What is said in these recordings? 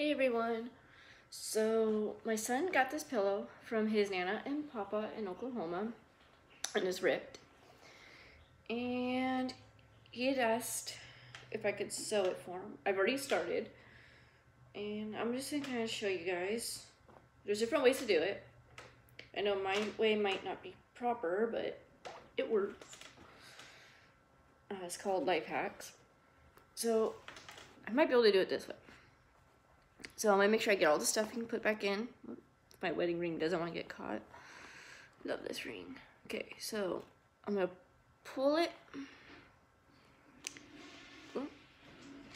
Hey everyone. So my son got this pillow from his nana and papa in Oklahoma and is ripped. And he had asked if I could sew it for him. I've already started. And I'm just gonna kind of show you guys. There's different ways to do it. I know my way might not be proper, but it works. Uh, it's called Life Hacks. So I might be able to do it this way. So I'm gonna make sure I get all the stuffing put back in. My wedding ring doesn't want to get caught. Love this ring. Okay, so I'm gonna pull it. Ooh,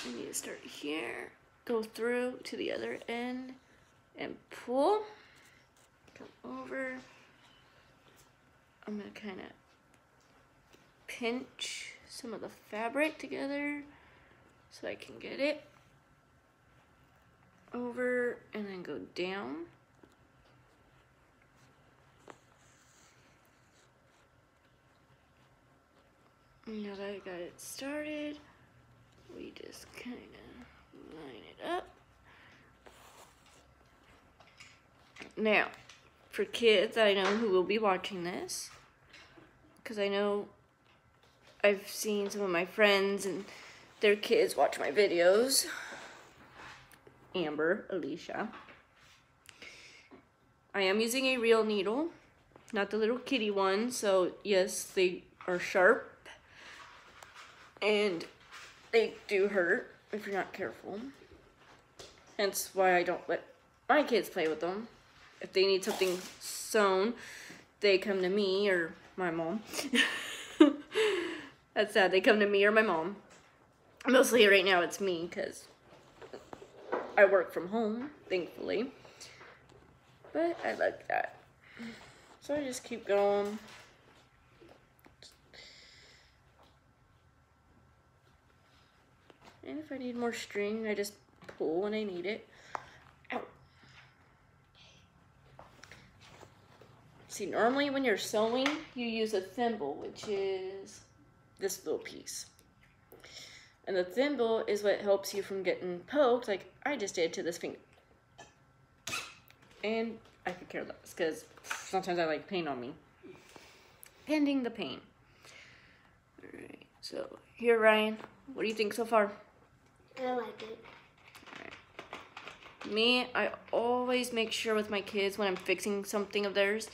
I need to start here. Go through to the other end and pull. Come over. I'm gonna kind of pinch some of the fabric together so I can get it over and then go down. Now that I got it started, we just kind of line it up. Now, for kids I know who will be watching this, because I know I've seen some of my friends and their kids watch my videos. Amber, Alicia. I am using a real needle, not the little kitty one, so yes, they are sharp. And they do hurt if you're not careful. Hence why I don't let my kids play with them. If they need something sewn, they come to me or my mom. That's sad. They come to me or my mom. Mostly right now it's me because I work from home, thankfully. But I like that. So I just keep going. And if I need more string, I just pull when I need it. Ow. See, normally when you're sewing, you use a thimble, which is this little piece. And the thimble is what helps you from getting poked, like I just did to this finger. And I could care less, because sometimes I like pain on me. Pending the pain. Alright, so here, Ryan, what do you think so far? I like it. Me, I always make sure with my kids when I'm fixing something of theirs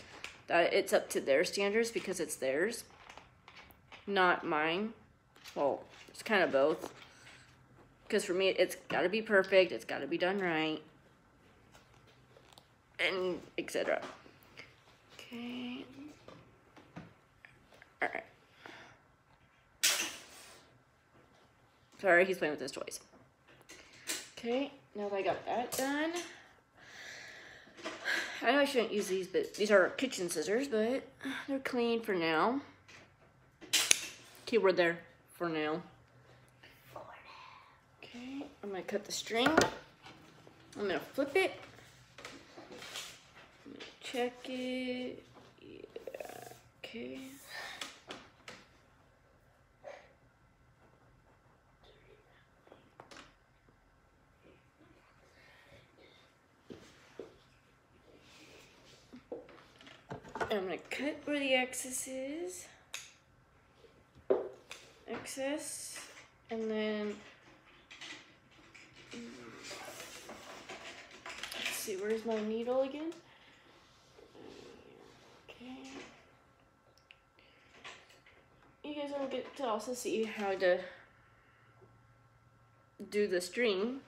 that it's up to their standards because it's theirs, not mine. Well, it's kind of both. Because for me, it's got to be perfect. It's got to be done right. And etc. Okay. Alright. Sorry, he's playing with his toys. Okay, now that I got that done. I know I shouldn't use these, but these are kitchen scissors, but they're clean for now. Keyword there, for now. Okay, I'm gonna cut the string. I'm gonna flip it. I'm gonna check it. Yeah, okay. I'm gonna cut where the excess is. Excess. And then let's see, where's my needle again? Okay. You guys will get to also see how to do the string.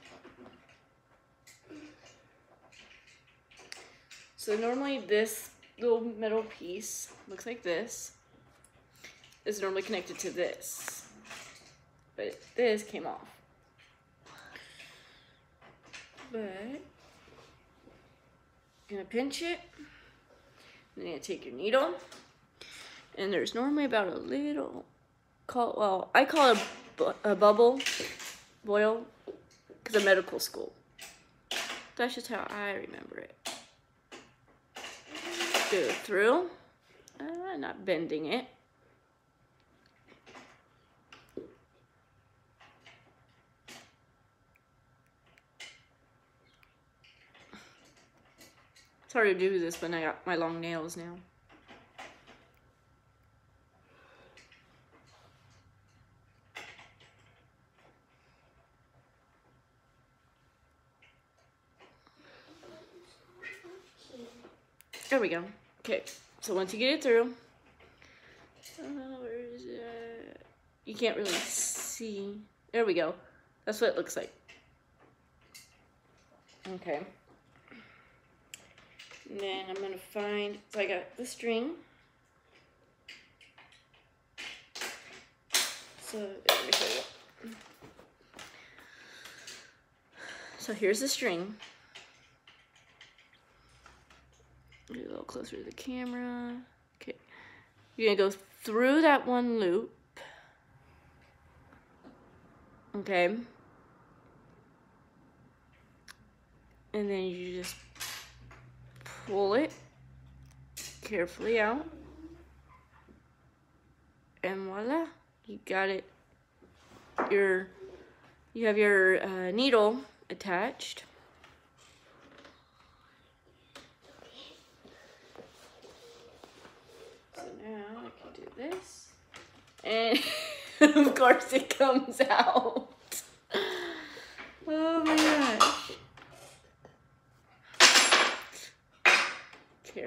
So normally this little metal piece looks like this. Is normally connected to this. But this came off. But you're gonna pinch it. Then you're take your needle. And there's normally about a little call well, I call it a, bu a bubble boil because of medical school. That's just how I remember it go through. Uh, not bending it. Hard to do this when I got my long nails now. There we go. Okay, so once you get it through, uh, it? You can't really see. There we go. That's what it looks like. Okay. And then I'm gonna find, so I got the string. So. So here's the string. Get a little closer to the camera. Okay. You're gonna go through that one loop. Okay. And then you just pull it carefully out. And voila, you got it. Your, you have your uh, needle attached. So now I can do this. And of course it comes out. Oh my gosh.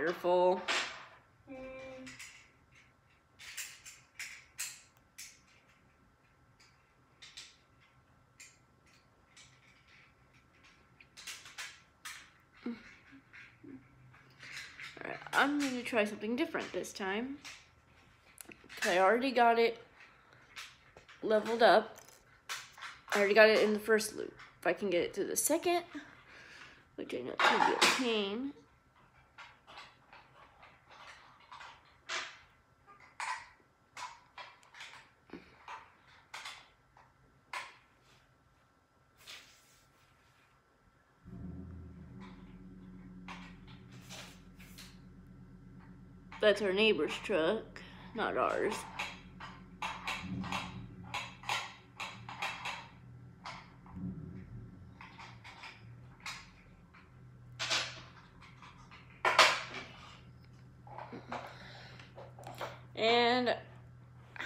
Careful. Alright, I'm going to try something different this time. I already got it leveled up. I already got it in the first loop. If I can get it to the second, which I know can be a pain. That's our neighbor's truck, not ours. And,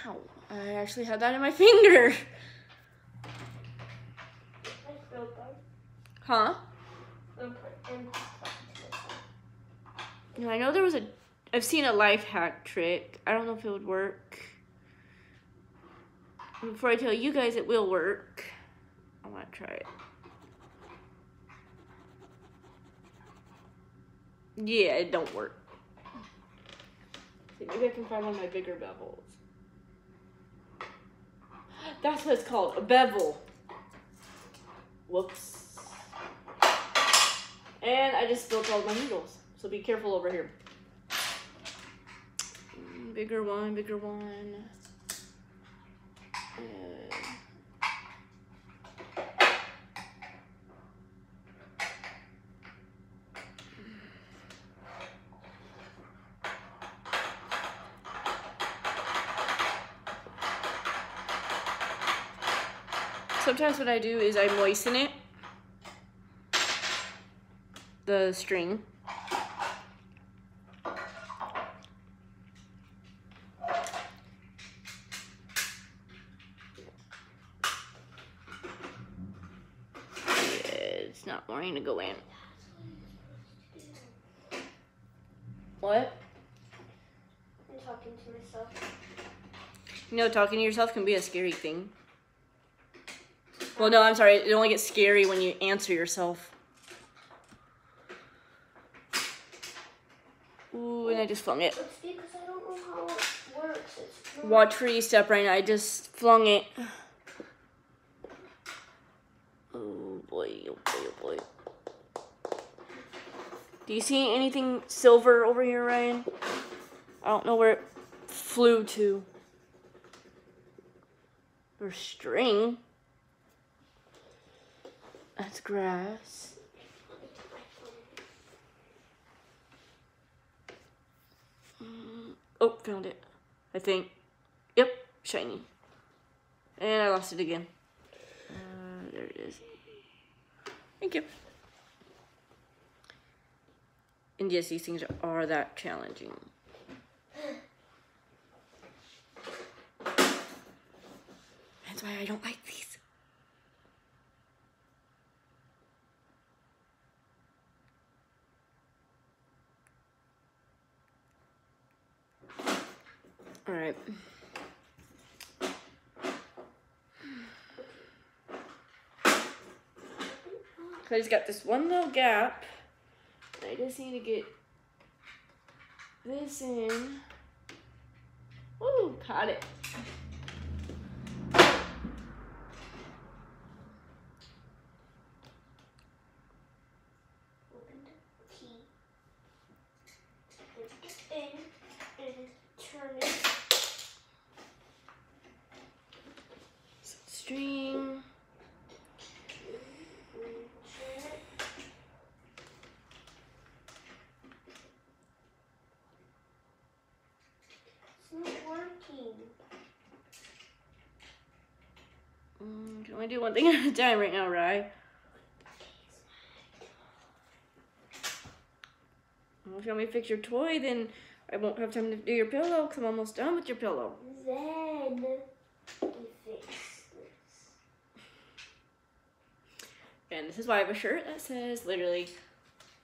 ow, I actually had that in my finger. Huh? I know there was a, I've seen a life hack trick. I don't know if it would work. Before I tell you guys it will work, I want to try it. Yeah, it don't work. See, maybe I can find one of my bigger bevels. That's what it's called, a bevel. Whoops. And I just spilled all my needles, so be careful over here. Bigger one, bigger one. Sometimes what I do is I moisten it, the string. It's not wanting to go in. What? I'm talking to myself. Talking to yourself can be a scary thing. Well, no, I'm sorry. It only gets scary when you answer yourself. Ooh, and I just flung it. It's because I don't know how it works. It's not- Watch for you step right now. I just flung it. Oh boy, oh boy, oh boy. Do you see anything silver over here, Ryan? I don't know where it flew to. Or string. That's grass. Mm, Oh, found it. I think. Yep, shiny. And I lost it again. Uh, there it is. Thank you. And yes, these things are that challenging. That's why I don't like these. All right. So I just got this one little gap. I just need to get this in. Woo, caught it. Open the key. Lift it in and turn it. Some string. and turn it. It's not working. Mm, can only do one thing at a time right now, right? Well, if you want me to fix your toy, then I won't have time to do your pillow because I'm almost done with your pillow. Then we fix this. And this is why I have a shirt that says literally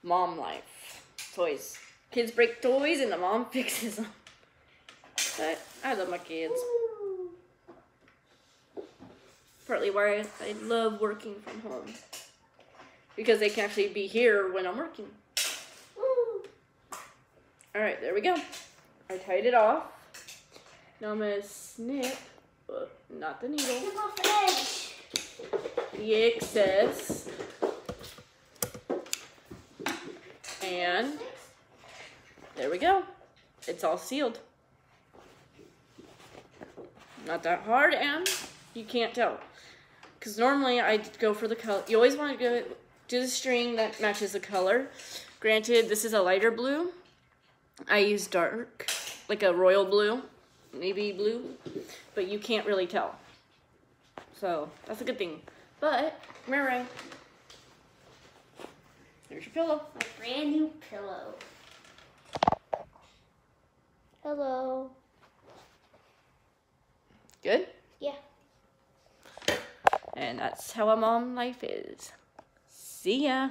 mom life. Toys. Kids break toys and the mom fixes them. But I love my kids. Partly why I, I love working from home. Because they can actually be here when I'm working. Ooh. Alright, there we go. I tied it off. Now I'm gonna snip, uh, not the needle, Snip off the edge. the excess. And there we go. It's all sealed. Not that hard, and you can't tell. Because normally I go for the color. You always want to go do the string that matches the color. Granted, this is a lighter blue. I use dark, like a royal blue, navy blue, but you can't really tell. So that's a good thing. But, Mary, there's your pillow. My brand new pillow. Hello. Good? And that's how a mom life is. See ya.